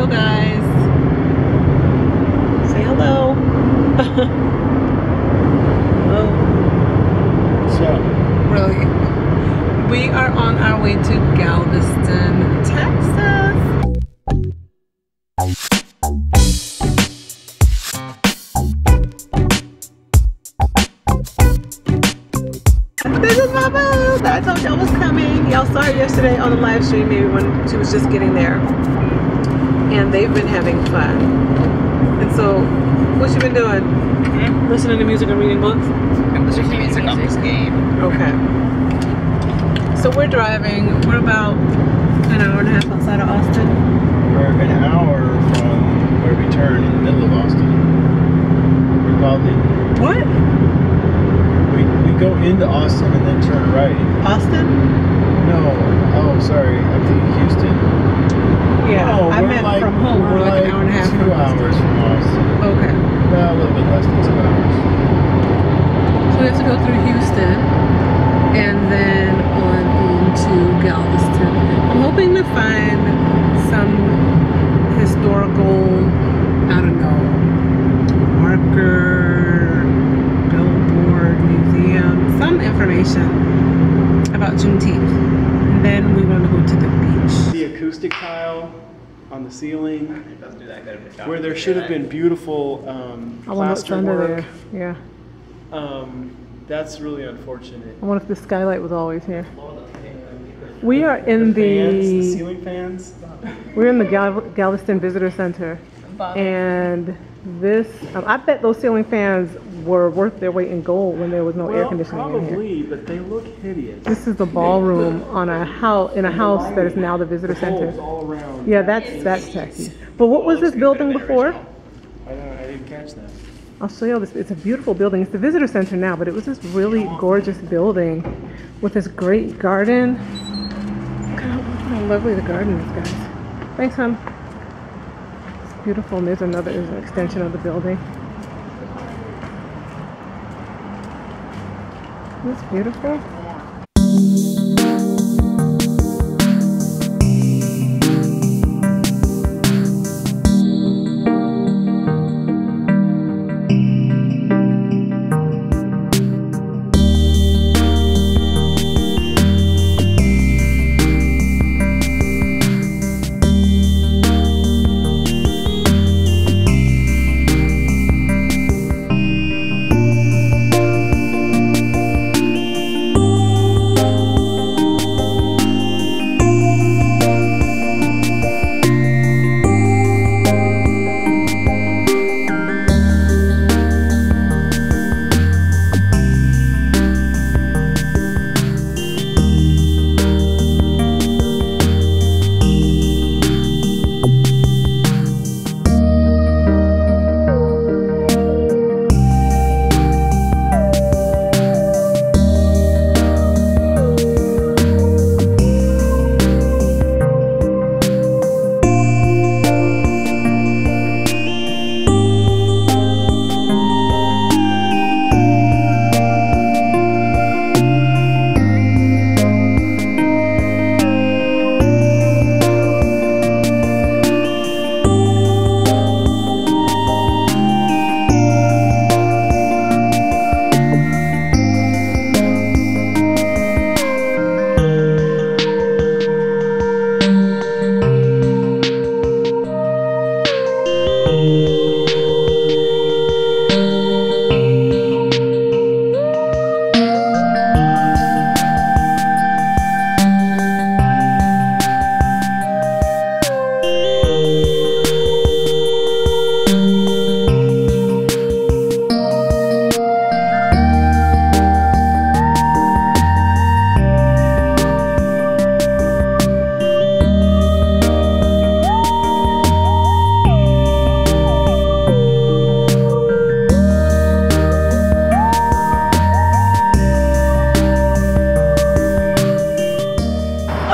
hello, guys. Say hello. hello. Oh. So, Really? We are on our way to Galveston, Texas. This is my boo that I told y'all was coming. Y'all saw her yesterday on the live stream, maybe when she was just getting there. And they've been having fun. And so, what you been doing? Hmm? Listening to music and reading books? I'm listening to music on this game. Okay. So we're driving. We're about an hour and a half outside of Austin. we're an hour from where we turn in the middle of Austin. We're probably, What? we, we go into Austin and then turn right. Austin? No, oh, sorry, I'm thinking Houston. Yeah. no, I we're meant like, from home. We're, like, an hour and a half two from hours Austin. from Austin. Okay. No, a little bit less than two hours. So we have to go through Houston and then on into Galveston. I'm hoping to find some historical, I don't know, marker, billboard, museum, some information about Juneteenth. And then we want to go to the beach. The acoustic tile on the ceiling, It doesn't do that good of a job. where there should have been beautiful um, I wonder what's plaster work. there. Yeah. Um, that's really unfortunate. I wonder if the skylight was always here. We are in the, fans, the the ceiling fans. we're in the Gal- Galveston Visitor Center, and this um, I bet those ceiling fans were worth their weight in gold when there was no air Well, conditioning in here. probably, but they look hideous. This is the ballroom on a house in a house that is now the visitor The center. all around. Yeah, that's that's tacky. But what was this building before? I, don't, I didn't catch that. I'll show you all this. It's a beautiful building. It's the visitor center now, but it was this really gorgeous building with this great garden. Look how, look how lovely the garden is, guys. Thanks, hon. Beautiful, and there's another there's an extension of the building. It's beautiful.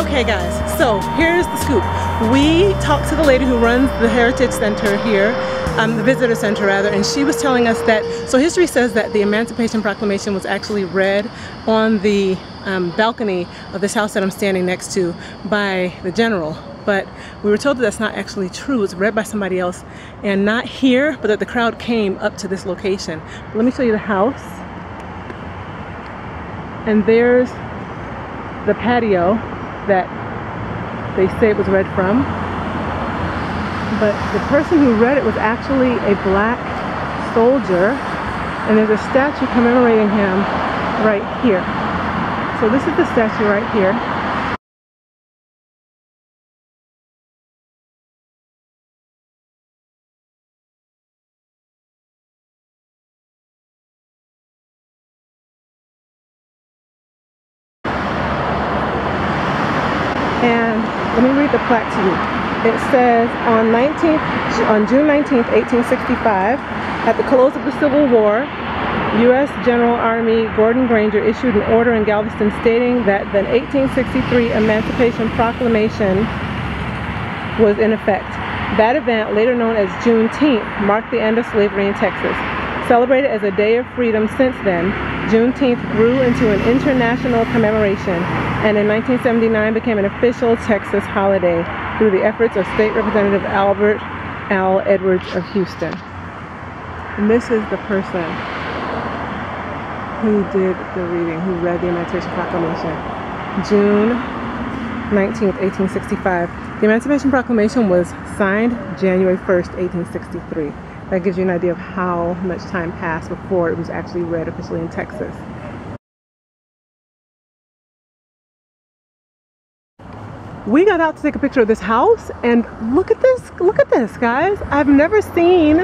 Okay, guys, so here's the scoop. We talked to the lady who runs the Heritage Center here, um, the Visitor Center rather, and she was telling us that, so history says that the Emancipation Proclamation was actually read on the um, balcony of this house that I'm standing next to by the general but we were told that that's not actually true. It was read by somebody else and not here, but that the crowd came up to this location. But let me show you the house. And there's the patio that they say it was read from. But the person who read it was actually a black soldier, and there's a statue commemorating him right here. So this is the statue right here. And let me read the plaque to you. It says on 19th, on June 19th, 1865, at the close of the Civil War, U.S. General Army Gordon Granger issued an order in Galveston stating that the 1863 Emancipation Proclamation was in effect. That event, later known as Juneteenth, marked the end of slavery in Texas. Celebrated as a day of freedom since then, Juneteenth grew into an international commemoration and in 1979 became an official Texas holiday through the efforts of State Representative Albert Al Edwards of Houston. And this is the person who did the reading, who read the Emancipation Proclamation. June 19, 1865. The Emancipation Proclamation was signed January 1st, 1863. That gives you an idea of how much time passed before it was actually read officially in Texas. We got out to take a picture of this house and look at this, look at this guys. I've never seen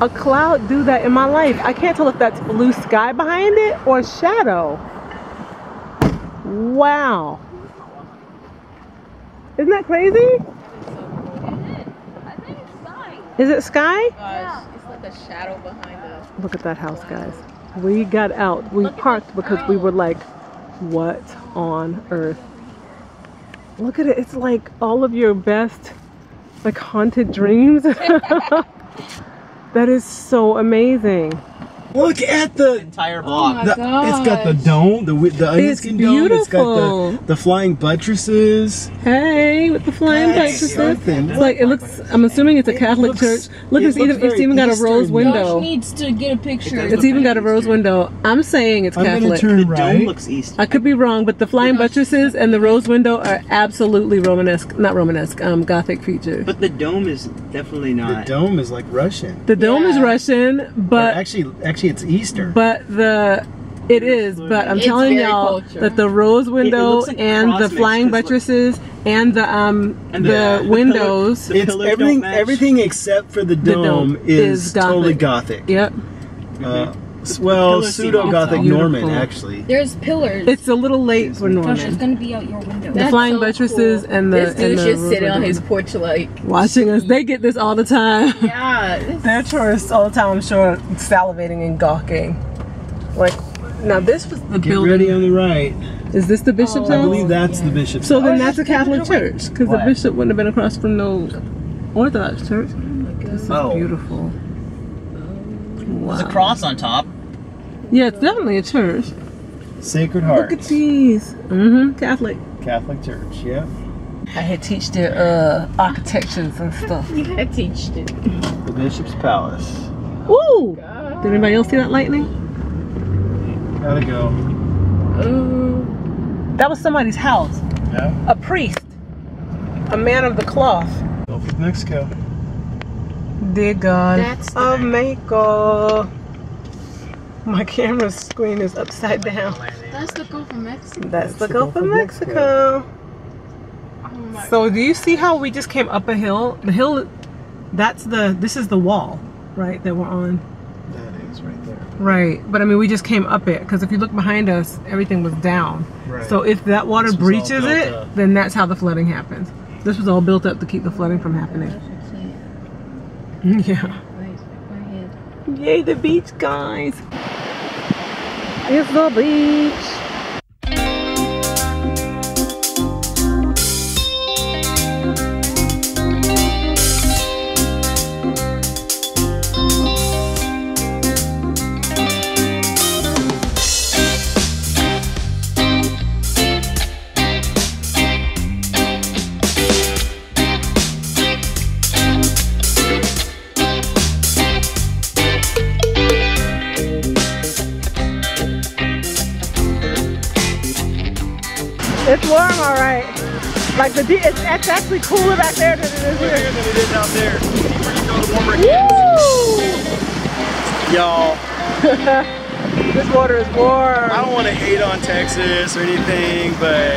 a cloud do that in my life. I can't tell if that's blue sky behind it or shadow. Wow. Isn't that crazy? I think it's fine. Is it sky? Gosh, it's like a shadow behind us. Look at that house, guys. We got out. We parked because we were like, what on earth? Look at it. It's like all of your best, like haunted dreams. that is so amazing. Look at the. Entire Oh block. my the it's got the dome, the the onion It's skin dome. It's got the, the flying buttresses. Hey, with the flying That's buttresses. something. It's like it looks. I'm assuming it's a Catholic looks- church. Look, it it's even it's even got a rose Josh window. Josh needs to get a picture. It's even got a rose window. I'm saying it's I'm gonna Catholic. turn The right. dome looks east. I could be wrong, but the flying buttresses and the rose window are absolutely Romanesque, not Romanesque, um, Gothic features. But the dome is definitely not. the dome is like Russian. The dome is Yeah. Russian, Or but actually, actually, it's Easter. but the it is. But I'm It's telling very y'all culture. that the rose window looks like and the cross-mix, flying 'cause look- buttresses and the um And the, the- the pillar- windows. the it's pillars don't everything. match. Everything except for the The dome, dome is, is totally Gothic. Gothic. Yep, Uh, The well, pseudo Gothic. Norman Beautiful. actually. There's pillars. it's a little late for Gosh, it's Norman. gonna be out your window. The That's flying so buttresses cool. and the this and dude's the just sitting on his porch like watching us. They get this all the time. yeah. this- They're tourists all the time, I'm sure, salivating and gawking. Like, now this was the Get building. ready on the right. Is this the bishop's Oh. I house? believe that's the bishop's. So then house. that's a Catholic church, because the What? bishop wouldn't have been across from no Orthodox church. Oh this is Oh. beautiful. Oh. Wow. There's a cross on top. Yeah, it's definitely a church. Sacred Heart Look at these. Mm-hmm. Catholic. Catholic Church. Yeah. I had teach their uh architectures and stuff. I teached it. The bishop's palace. Ooh! Did anybody else see that lightning? Gotta go. Oh. That was somebody's house. Yeah. A priest. A man of the cloth. Gulf of Mexico. Dear God That's the- of Mexico. My camera screen is upside down. That's the Gulf of Mexico. That's the Gulf of Mexico. Oh So do you see how we just came up a hill? The hill, that's the, this is the wall, right, that we're on. That is right there. Right, but I mean, we just came up it, because if you look behind us, everything was down. Right. So if that water This was all breaches it, up. then that's how the flooding happens. This was all built up to keep the flooding from happening. Yeah. Yay, the beach, guys. It's the beach. It's, it's actually cooler back there than it is here. than it is out there. Deeper you go, the warmer it Woo! gets. Y'all, This water is warm. I don't want to hate on Texas or anything, but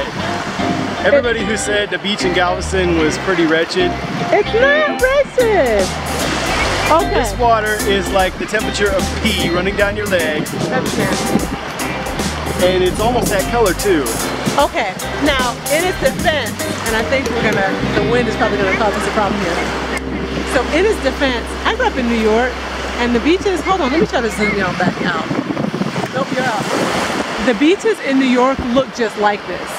everybody who said the beach in Galveston was pretty wretched, It's not wretched. Okay. this water is like the temperature of pee running down your leg, That's nasty. and it's almost that color too. Okay, now in its defense, and I think we're gonna, the wind is probably gonna cause us a problem here. So in its defense, I grew up in New York, and the beaches, hold on, let me try to zoom y'all back out. Nope, you're out. The beaches in New York look just like this.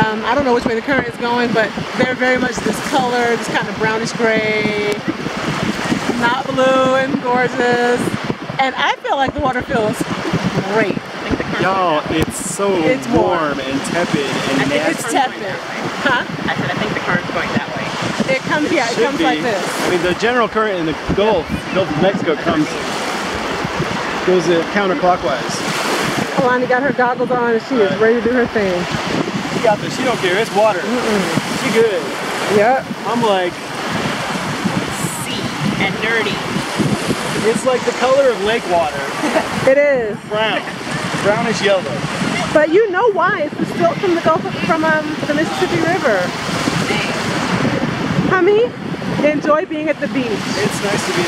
Um, I don't know which way the current is going, but they're very much this color, this kind of brownish gray, not blue and gorgeous. And I feel like the water feels great. Y'all, it's so It's warm. warm and tepid and It's nasty. tepid. Huh? I said I think the current's going that way. It comes, yeah, it Should comes be. like this. I mean, the general current in the Gulf, Gulf of Mexico, comes goes uh, counterclockwise. Kalani got her goggles on and she is ready to do her thing. She got this. She don't care. It's water. She good. Yep. I'm like, Sea and dirty. it's like the color of lake water, It is. brown, brownish yellow. But you know why? It's the silt from the Gulf of, from um, the Mississippi River. Honey, enjoy being at the beach. It's nice to be.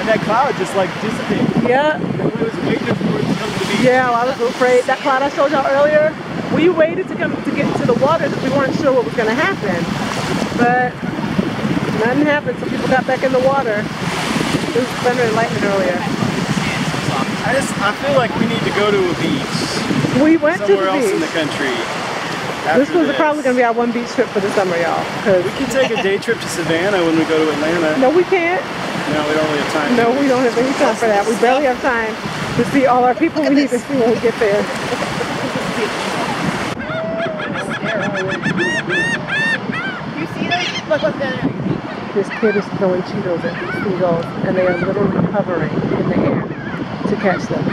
And that cloud just like dissipated. Yeah. It was waiting for it to come to the beach. Yeah, well, I was afraid. That cloud I showed y'all earlier, we waited to come to get into the water because we weren't sure what was going to happen. But nothing happened, so people got back in the water. It was thunder and lightning earlier. I just, I feel like we need to go to a beach We went to the beach. somewhere else in the country. This after was probably going to be our one beach trip for the summer, y'all. 'cause- We can take a day trip to Savannah when we go to Atlanta. no, we can't. No, we don't really have time. No, we don't have any time for that. We barely have time to see all our people we need to see when we get there. You see this? Look, look, there. This kid is throwing Cheetos at these seagulls, and they are literally hovering in the air to catch them.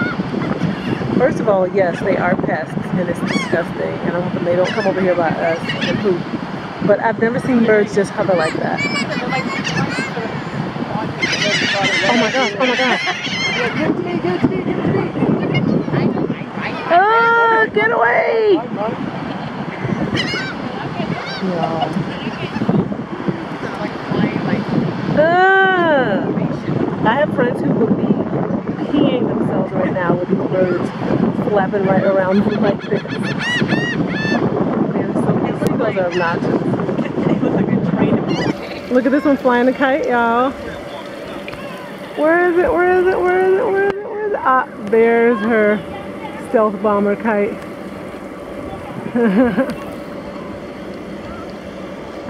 First of all, yes, they are pests, and it's disgusting, and I hope them they don't come over here by us and poop. But I've never seen birds just hover like that. Oh my gosh, oh my gosh. Ah, get away! Ah, I have friends who would be peeing themselves right now with these birds flapping right around them like this. Man, so seagulls are obnoxious. Look at this one flying a kite, y'all. Where is it? Where is it? Where is it? Where is it? Where is it? Ah, there's her stealth bomber kite. I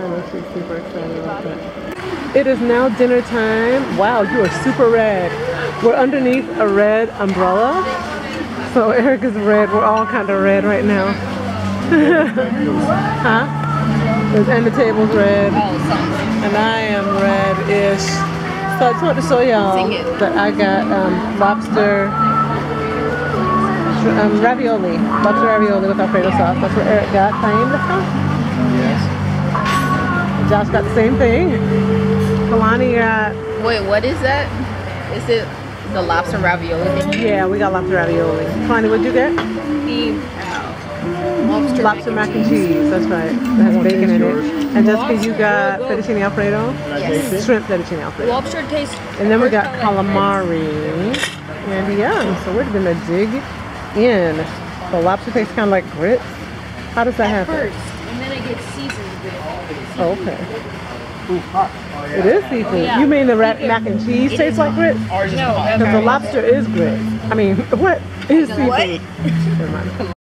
know she's super excited about that. It is now dinner time. Wow, you are super red. We're underneath a red umbrella. So Eric is red. We're all kind of red right now. huh? And the table's red. And I am red-ish. So I just want to show y'all that I got um, lobster um, ravioli. Lobster ravioli with Alfredo sauce. That's what Eric got. Time, let's go. Josh got the same thing. Kalani got, Wait, what is that? Is it the lobster ravioli thing? yeah, we got lobster ravioli. Kalani, what'd you get? Lobster, uh, Lobster mac and cheese, that's right. That has mm-hmm. bacon in it. And Jessica, you got fettuccine alfredo? Yes. Shrimp fettuccine alfredo. Lobster tastes. And then we got calamari. And yeah, so we're gonna dig in. The lobster tastes kind of like grits. How does that happen? First, and then it gets seasoned with Oh, okay. It is seafood. yeah. You mean the ra- mac and cheese tastes like grits? No, Because the lobster is grits. I mean, what is seafood? What? Never mind.